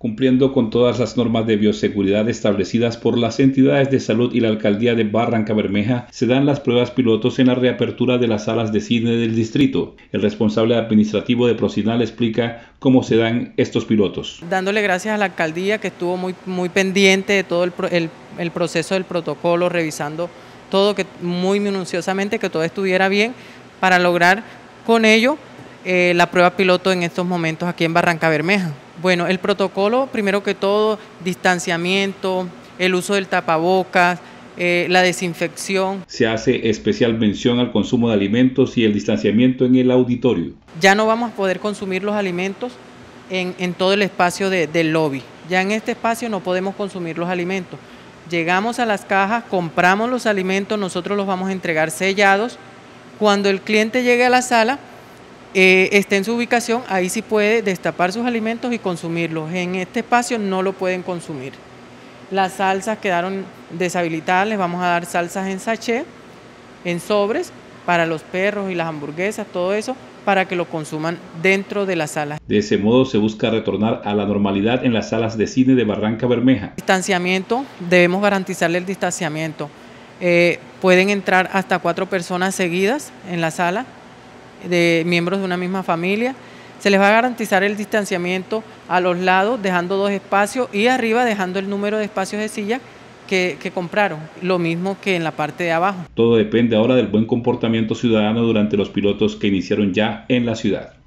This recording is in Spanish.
cumpliendo con todas las normas de bioseguridad establecidas por las entidades de salud y la alcaldía de Barranca Bermeja, se dan las pruebas pilotos en la reapertura de las salas de cine del distrito. El responsable administrativo de Procinal explica cómo se dan estos pilotos. Dándole gracias a la alcaldía que estuvo muy, muy pendiente de todo el, proceso del protocolo, revisando todo muy minuciosamente, que todo estuviera bien, para lograr con ello eh, la prueba piloto en estos momentos aquí en Barranca Bermeja. Bueno, el protocolo, primero que todo, distanciamiento, el uso del tapabocas, eh, la desinfección. Se hace especial mención al consumo de alimentos y el distanciamiento en el auditorio. Ya no vamos a poder consumir los alimentos en, todo el espacio del lobby. Ya en este espacio no podemos consumir los alimentos. Llegamos a las cajas, compramos los alimentos, nosotros los vamos a entregar sellados. Cuando el cliente llegue a la sala, eh, esté en su ubicación, ahí sí puede destapar sus alimentos y consumirlos. En este espacio no lo pueden consumir. Las salsas quedaron deshabilitadas, les vamos a dar salsas en sachet, en sobres, para los perros y las hamburguesas, todo eso, para que lo consuman dentro de la sala. De ese modo se busca retornar a la normalidad en las salas de cine de Barranca Bermeja. Distanciamiento, debemos garantizarle el distanciamiento. Eh, pueden entrar hasta cuatro personas seguidas en la sala, de miembros de una misma familia. Se les va a garantizar el distanciamiento a los lados, dejando dos espacios y arriba dejando el número de espacios de silla que, que, compraron, lo mismo que en la parte de abajo. Todo depende ahora del buen comportamiento ciudadano durante los pilotos que iniciaron ya en la ciudad.